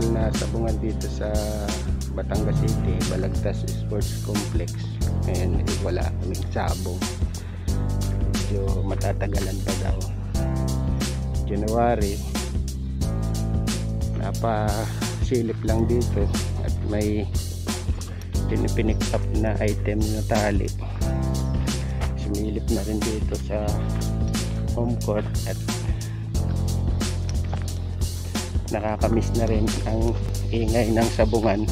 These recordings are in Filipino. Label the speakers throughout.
Speaker 1: local na sabungan dito sa Batangas City, Balagtas Sports Complex. Ngayon eh, wala kaming sabong. Medyo matatagalan pa daw. January, napasilip lang dito at may pinipinick up na item na tali. Sumilip na rin dito sa home court at nakakamiss na rin ang ingay ng sabungan.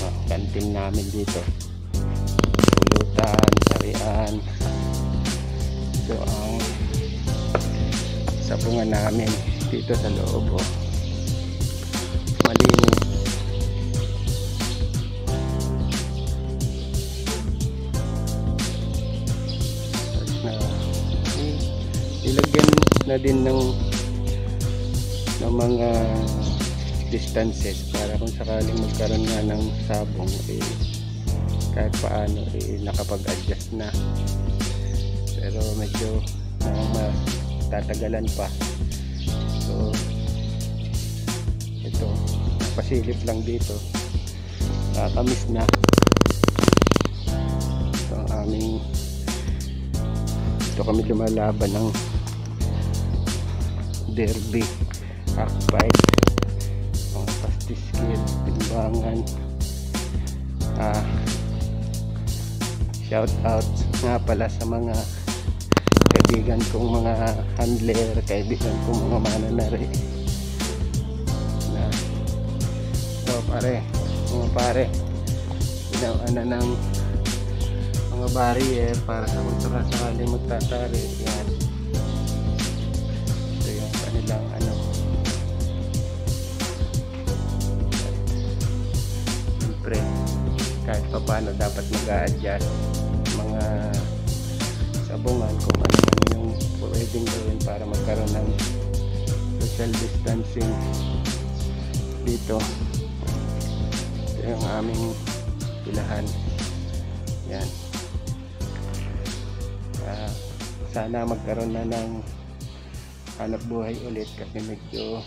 Speaker 1: Oh, kantin namin dito. Pulutan, sarian. Ito ang sabungan namin dito sa loob oh. malinis na din ng ng mga distances para kung sakaling magkaroon nga ng sabong eh, kahit paano eh, nakapag-adjust na. Pero medyo uh, tatagalan pa. So ito pasilip lang dito. Kakamis na. Ito ang aming ito kami lumalaban ng derby. Hakbite mga pastiskil timbangan. Ah. Shout out nga pala sa mga kaibigan kong mga handler kaibigan kong mga mananari. Na. So pare mga pare ginawa na ng mga barrier para sa kung sakasakali magtatari. Yan kanilang ano. Siyempre kahit pa paano dapat mag-a-adjust mga sabungan kung ano yung pwedeng gawin para magkaroon ng social distancing dito. Ito yung aming pilahan. Yan. Ah, sana magkaroon na ng hanap buhay ulit kasi medyo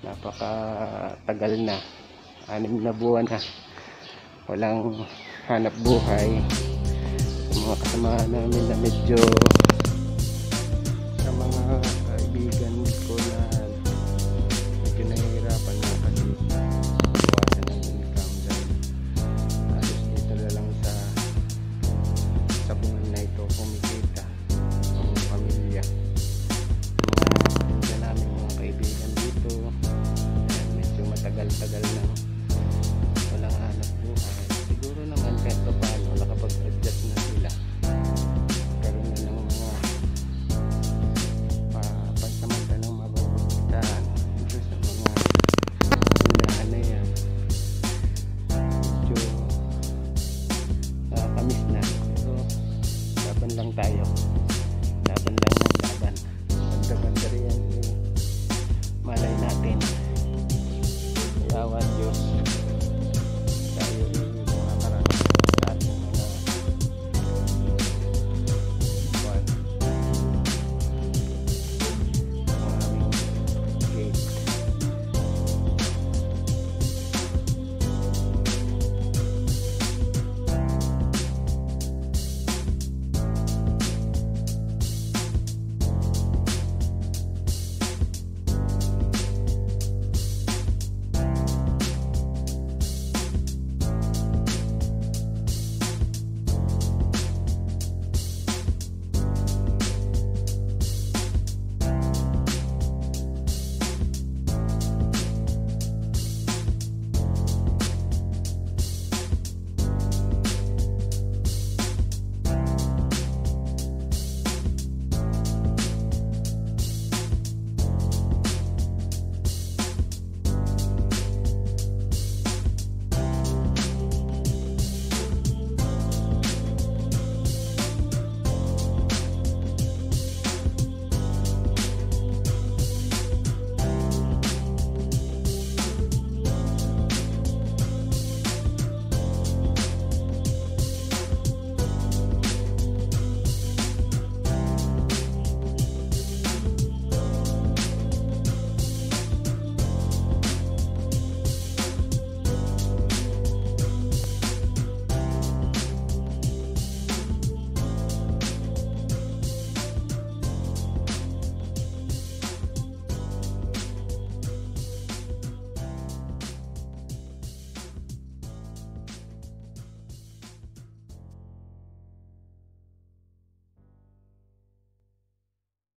Speaker 1: napakatagal na. Anim na buwan na. Walang hanap buhay. Mga kasama namin na medyo